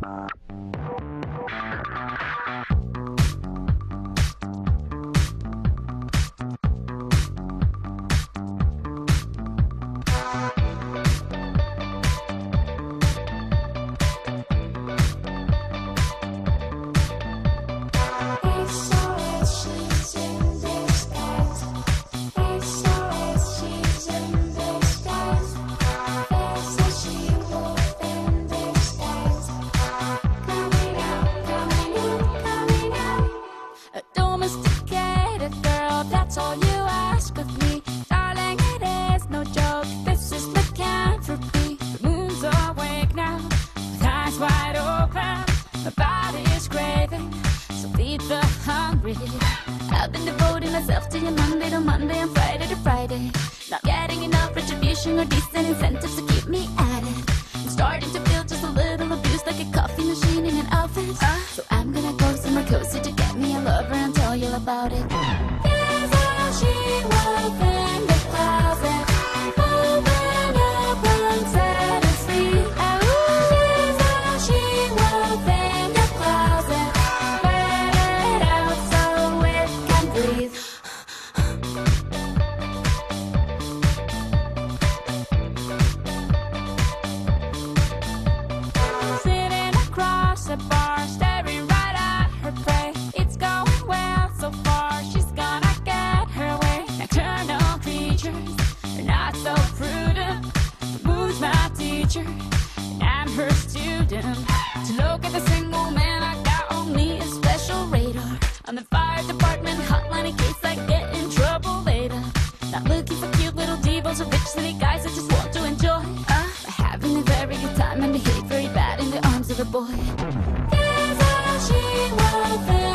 Bye. I've been devoting myself to you Monday to Monday and Friday to Friday. Not getting enough retribution or decent incentives to keep me at it. I'm starting to feel just a little abused like a coffee machine in an office. Uh, so I'm gonna go somewhere cozy to staring right at her prey. It's going well so far. She's gonna get her way. Nocturnal creatures are not so prudent. Who's my teacher? And I'm her student. To look at the single man, I got on me a special radar. On the fire department hotline in case I get in trouble later. Not looking for cute little devils or rich city guys I just want to enjoy. In the very good time and behaved very bad in the arms of a boy. Things that she was.